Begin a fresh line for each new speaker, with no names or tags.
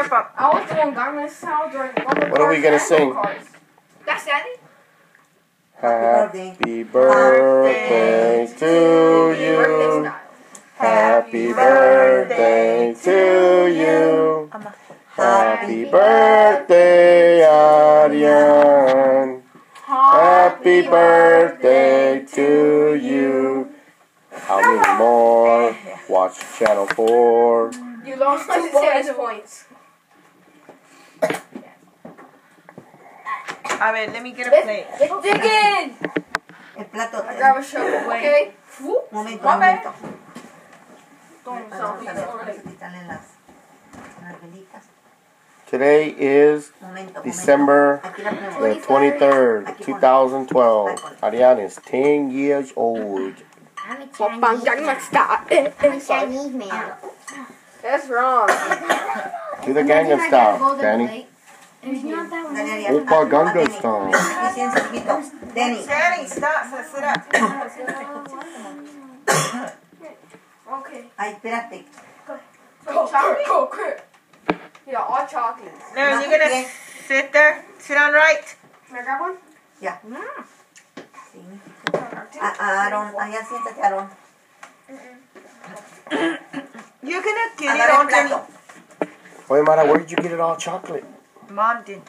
Air pump.
I was doing Gangnam Style during one of the
What are we gonna sing?
cars. That's Daddy?
Happy birthday to you. Happy birthday to you. Happy birthday, Arian. Happy birthday to you. How many more? Watch channel 4.
You lost two bonus points.
A ver, let me get a plate.
let's dig in.
El plato.
I grab a shovel,
Wait.
okay?
Momento,
My
momento.
Don't
Vamos
sound
a ver, vamos
already.
a quitarle las, las velitas.
Today is
Momento, momento.
December
Aquí la ponemos.
the 23rd, 2012. Arian is 10 years old.
I'm a
Bang
Chinese
Gangnam
man.
Style.
I'm a Chinese man.
That's wrong.
Do the Gangnam style, Danny.
There's not that one.
Dale, Ariel.
Oppa Gangnam style.
Recién servido.
Danny, stop. Sit up.
Okay.
Ay, espérate.
Chocolate? Oh, crap. Yeah, all chocolates.
Now you're gonna sit there. Sit on right.
Can I grab one?
Ya. Sí. A- Aaron, allá siéntate, Aaron.
You're gonna get it on
plato.
your.
Wait, Mara, where did you get it all chocolate?
Mom did.